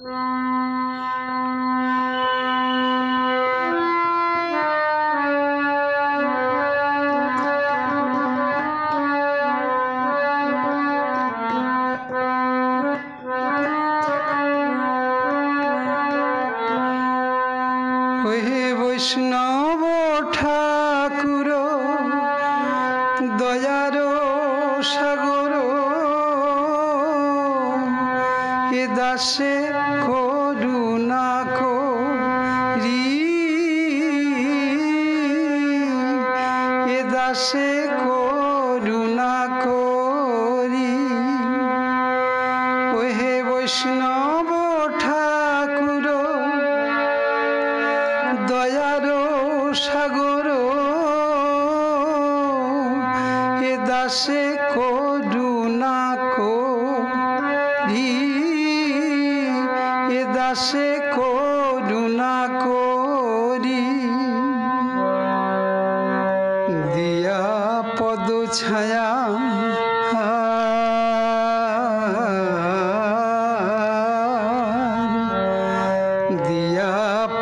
ওহে বৈষ্ণব ঠাকুর দয়ার সাগর এ দাসে দাসে করুণা করি। ওহে বৈষ্ণব ঠাকুর দয়ার সাগর এ দাসে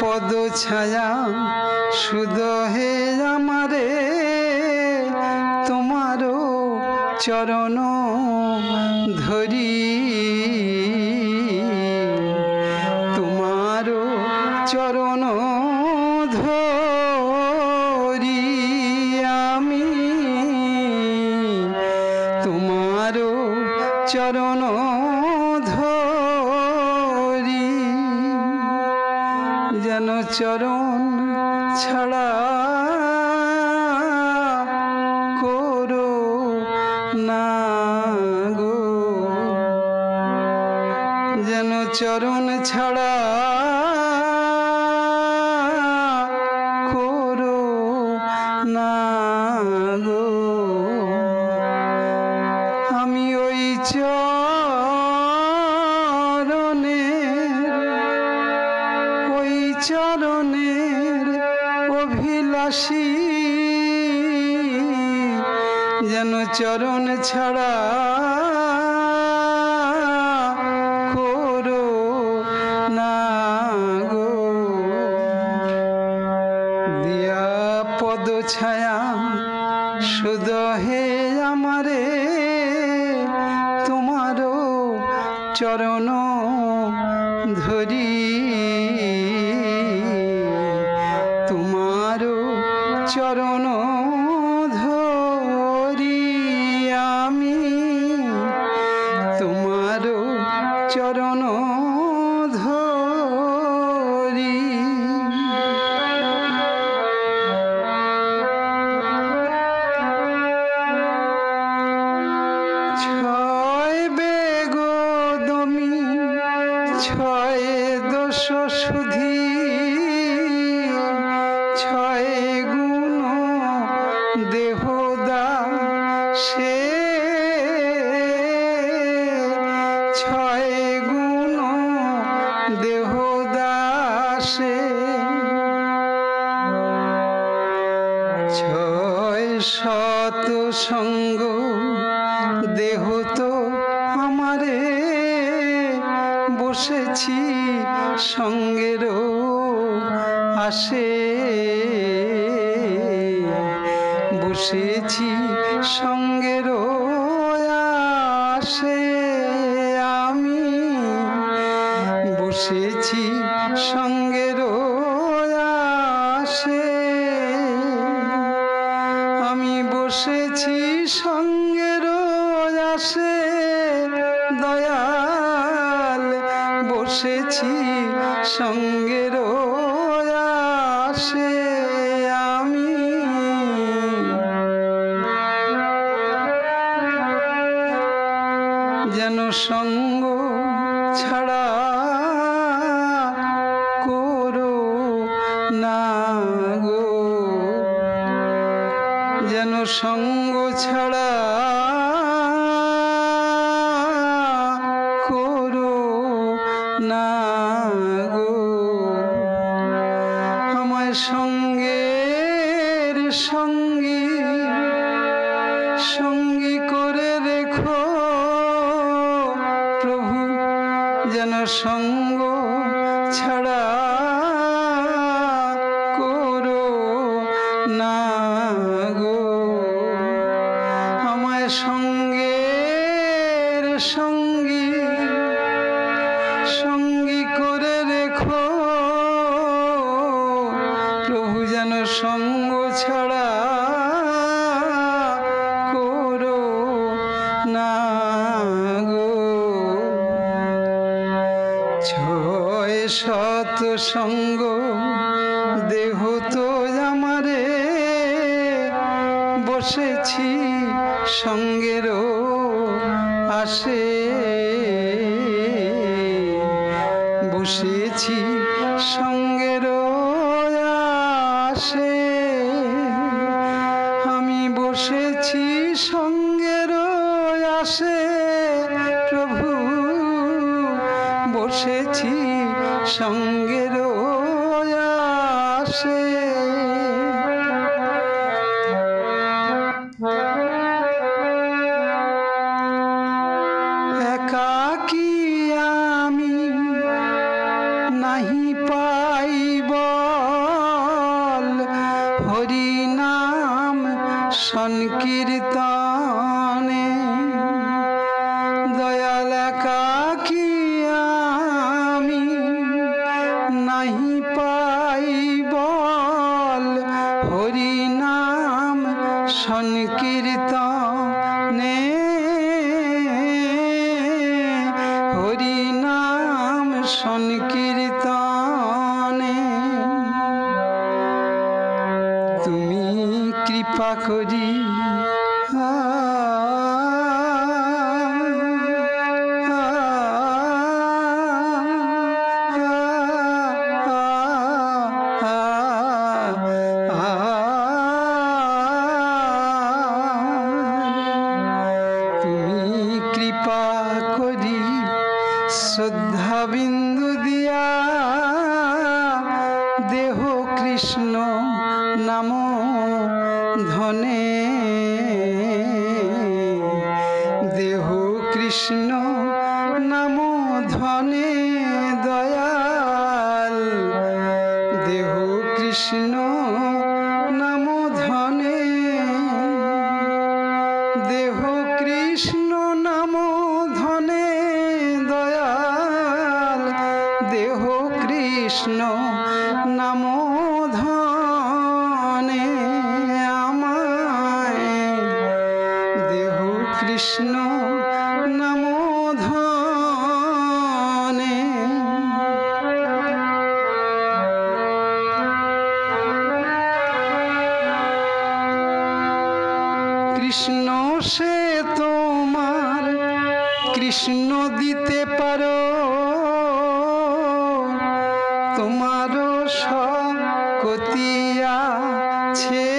পদ ছায়া সুদহে আমারে তোমারও চরণ ধরি। তোমারও চরণ ধরি আমি। তোমারও চরণ চরণ ছাড়া করো না গো। যেন চরণ ছাড়া চরণের অভিলাষী যেন চরণ ছাড়া করো না গো। দিয়া পদ ছায়া আমারে তোমারও চরণ চরণ ধরি। ছয় বেগদমি ছয় দোষ সুধি। ছয় গুণ দেহদা বসেছি সঙ্গের আসে। বসেছি সঙ্গের আসে। আমি বসেছি সঙ্গের আসে। আমি বসেছি সঙ্গের আসে। দয়াল বসেছি সঙ্গের আসে আমি। যেন সঙ্গ ছাড়া করো না গো। যেন সঙ্গ ছাড়া যেন সঙ্গ ছাড়া শত সঙ্গ, দেহ তো আমারে বসেছি, সঙ্গেরও আসে। বসেছি, সঙ্গেরও আসে। আমি বসেছি, সঙ্গেরও আসে। প্রভু, বসেছি। সঙ্গেরও আসে আমি নাহি পাইব সংকীর্তনে সংকীর্তনে হরি নাম সংকীর্তনে ধনে দয়াল, দেহ কৃষ্ণ নাম ধনে। দেহ কৃষ্ণ নাম ধনে দয়াল, দেহ কৃষ্ণ নাম ধনে। আমায় দেহ কৃষ্ণ নাম সে তোমার কৃষ্ণ দিতে পারো। তোমারও সব কতিয়া ছে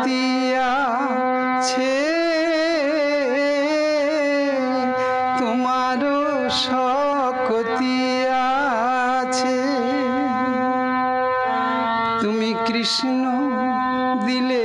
সকতিয়া ছে তোমারও সকতিয়া আছে। তুমি কৃষ্ণ দিলে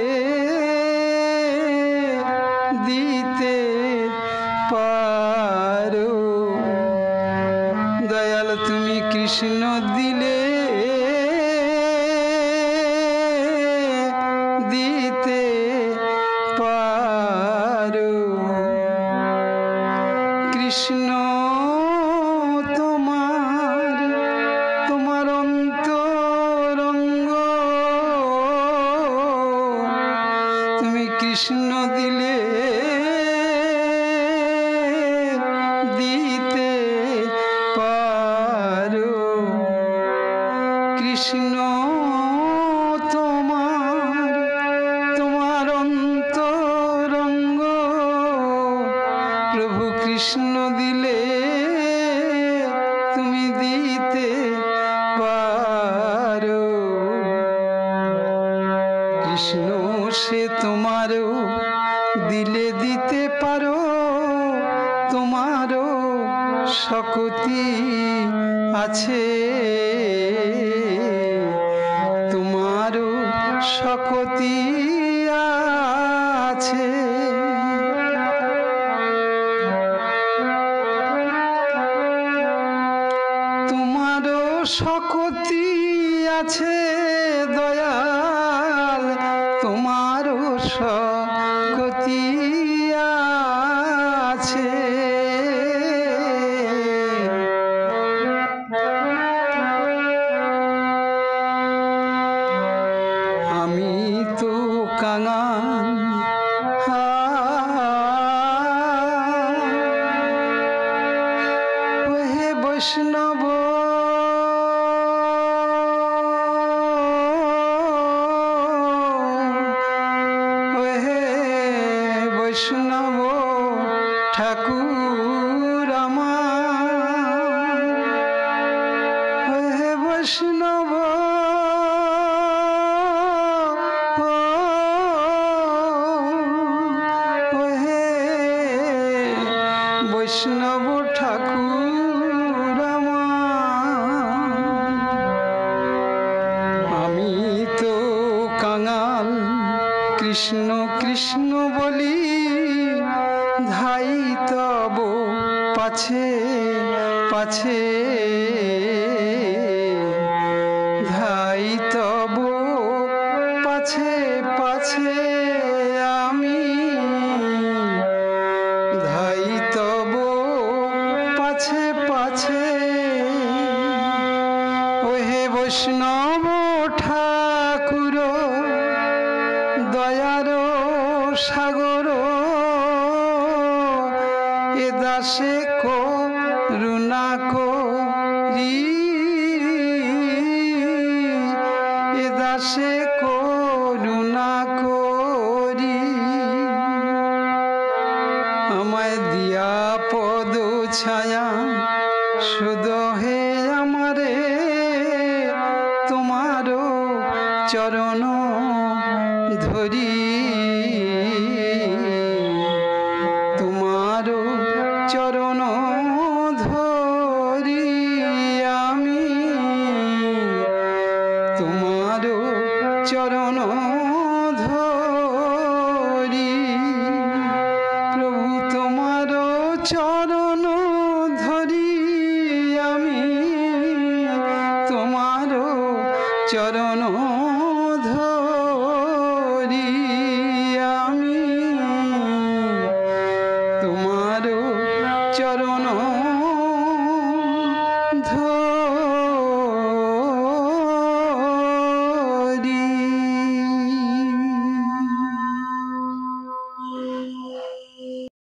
সে তোমারও দিলে দিতে পারো, তোমারও শকতি আছে। তোমারও শকতি আছে। তোমারও শকতি আছে দয়াল তোমারও আছে। আমি তো কাঙাল। হে বৈষ্ণব বৈষ্ণব ঠাকুর আমি তো কাঙাল, কৃষ্ণ কৃষ্ণ বলি, ধাই তব পাছে পাছে। ধাই তব পাছে পাছে। এ দাসে করুণা করি। এ দাসে করুণা করি। আমায় দিয়া পদ ছায়া, শুধ হে আমারে, তোমারও চরণ ধরি। চরণ